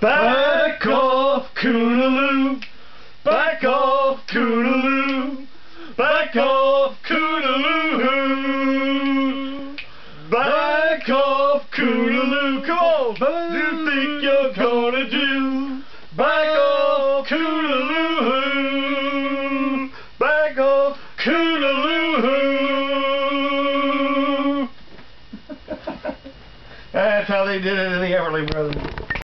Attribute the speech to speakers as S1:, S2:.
S1: Back off, Coonaloo. Back off, Coonaloo. Back off, Coonaloo. Back off, Coonaloo. Come on, you think you're gonna do? Back off, Coonaloo. Back off, Coonaloo. That's how they did it in the Everly Brothers.